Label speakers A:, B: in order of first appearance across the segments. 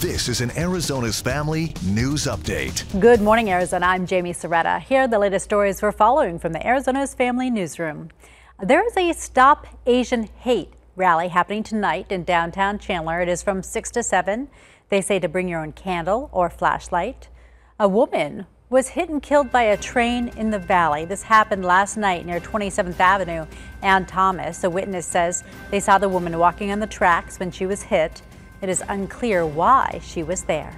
A: This is an Arizona's Family News Update.
B: Good morning, Arizona. I'm Jamie Soretta. Here are the latest stories we're following from the Arizona's Family Newsroom. There is a Stop Asian Hate rally happening tonight in downtown Chandler. It is from 6 to 7. They say to bring your own candle or flashlight. A woman was hit and killed by a train in the valley. This happened last night near 27th Avenue and Thomas. A witness says they saw the woman walking on the tracks when she was hit. It is unclear why she was there.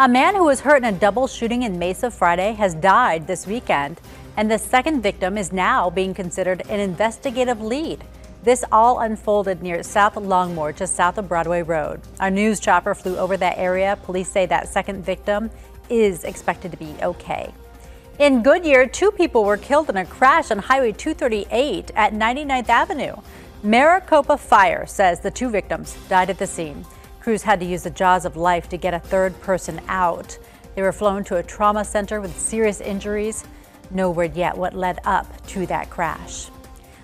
B: A man who was hurt in a double shooting in Mesa Friday has died this weekend, and the second victim is now being considered an investigative lead. This all unfolded near South Longmore, just south of Broadway Road. Our news chopper flew over that area. Police say that second victim is expected to be okay. In Goodyear, two people were killed in a crash on Highway 238 at 99th Avenue. Maricopa Fire says the two victims died at the scene. Crews had to use the jaws of life to get a third person out. They were flown to a trauma center with serious injuries. No word yet what led up to that crash.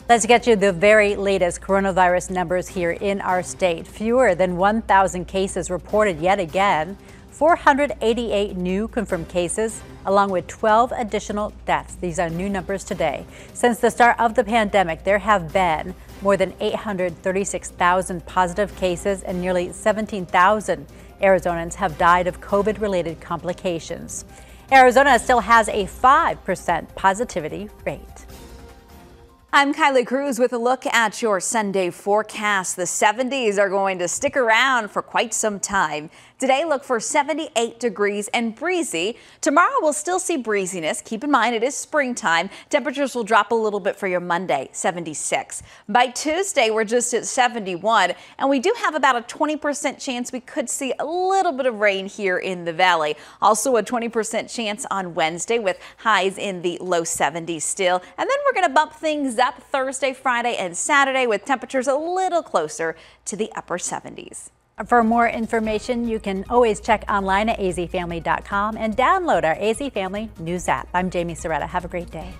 B: Let's get you the very latest coronavirus numbers here in our state. Fewer than 1,000 cases reported yet again. 488 new confirmed cases, along with 12 additional deaths. These are new numbers today. Since the start of the pandemic, there have been more than 836,000 positive cases and nearly 17,000 Arizonans have died of COVID related complications. Arizona still has a 5% positivity rate.
C: I'm Kylee Cruz with a look at your Sunday forecast. The 70s are going to stick around for quite some time. Today, look for 78 degrees and breezy. Tomorrow, we'll still see breeziness. Keep in mind, it is springtime. Temperatures will drop a little bit for your Monday, 76. By Tuesday, we're just at 71, and we do have about a 20% chance we could see a little bit of rain here in the valley. Also, a 20% chance on Wednesday with highs in the low 70s still. And then we're going to bump things up Thursday, Friday, and Saturday with temperatures a little closer to the upper 70s.
B: For more information, you can always check online at azfamily.com and download our AZ Family News app. I'm Jamie Soretta. Have a great day.